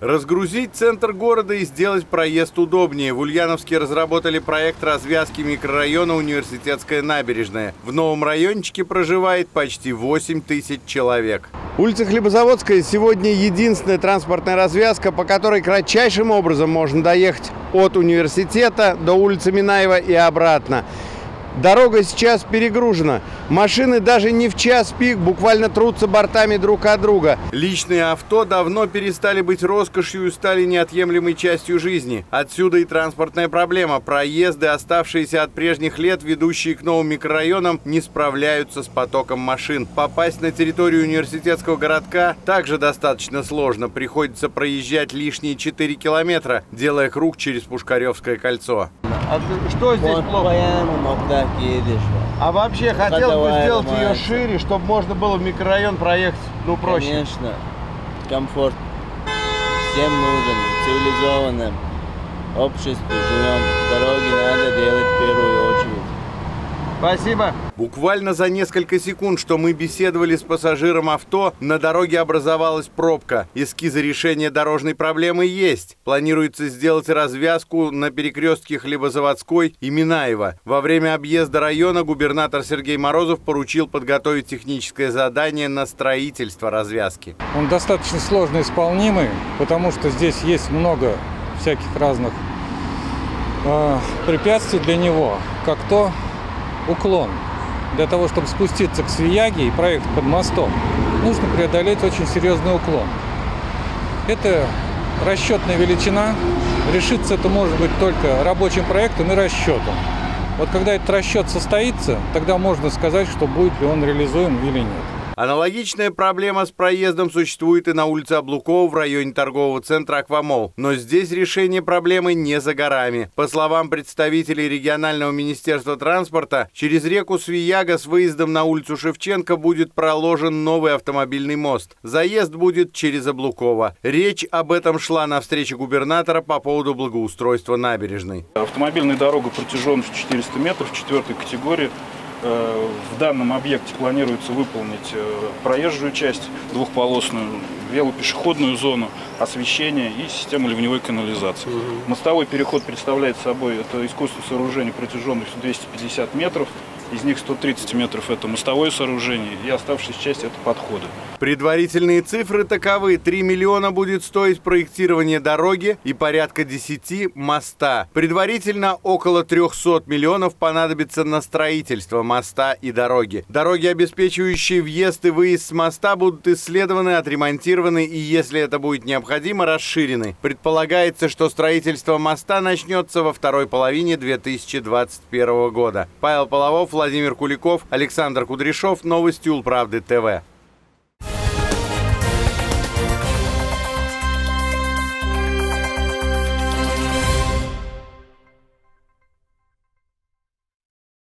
Разгрузить центр города и сделать проезд удобнее. В Ульяновске разработали проект развязки микрорайона Университетская набережная. В новом райончике проживает почти 8 тысяч человек. Улица Хлебозаводская сегодня единственная транспортная развязка, по которой кратчайшим образом можно доехать от университета до улицы Минаева и обратно. Дорога сейчас перегружена. Машины даже не в час пик буквально трутся бортами друг от друга. Личные авто давно перестали быть роскошью и стали неотъемлемой частью жизни. Отсюда и транспортная проблема. Проезды, оставшиеся от прежних лет, ведущие к новым микрорайонам, не справляются с потоком машин. Попасть на территорию университетского городка также достаточно сложно. Приходится проезжать лишние 4 километра, делая круг через Пушкаревское кольцо. А что здесь плохо? едешь. А вообще хотел бы сделать ее шире, чтобы можно было в микрорайон проехать, ну, проще. Конечно. Комфорт. Всем нужен. Цивилизованным обществу живем. Дороги надо делать в первую очередь. Спасибо. Буквально за несколько секунд, что мы беседовали с пассажиром авто, на дороге образовалась пробка. Эскизы решения дорожной проблемы есть. Планируется сделать развязку на перекрестке Хлебозаводской и Минаева. Во время объезда района губернатор Сергей Морозов поручил подготовить техническое задание на строительство развязки. Он достаточно сложно исполнимый, потому что здесь есть много всяких разных э, препятствий для него, как то уклон. Для того, чтобы спуститься к Свияге и проехать под мостом, нужно преодолеть очень серьезный уклон. Это расчетная величина. Решиться это может быть только рабочим проектом и расчетом. Вот когда этот расчет состоится, тогда можно сказать, что будет ли он реализуем или нет. Аналогичная проблема с проездом существует и на улице Облукова в районе торгового центра «Аквамол». Но здесь решение проблемы не за горами. По словам представителей регионального министерства транспорта, через реку Свияга с выездом на улицу Шевченко будет проложен новый автомобильный мост. Заезд будет через Облукова. Речь об этом шла на встрече губернатора по поводу благоустройства набережной. Автомобильная дорога протяженностью 400 метров, четвертой категории. Э, в данном объекте планируется выполнить э, проезжую часть, двухполосную, велопешеходную зону, освещение и систему ливневой канализации. Угу. Мостовой переход представляет собой это искусственное сооружение протяженностью 250 метров, из них 130 метров это мостовое сооружение, и оставшаяся часть это подходы. Предварительные цифры таковы. 3 миллиона будет стоить проектирование дороги и порядка 10 моста. Предварительно около 300 миллионов понадобится на строительство моста и дороги. Дороги, обеспечивающие въезд и выезд с моста, будут исследованы, отремонтированы и, если это будет необходимо, расширены. Предполагается, что строительство моста начнется во второй половине 2021 года. Павел Половов, Владимир Куликов, Александр Кудряшов. Новости Улправды ТВ.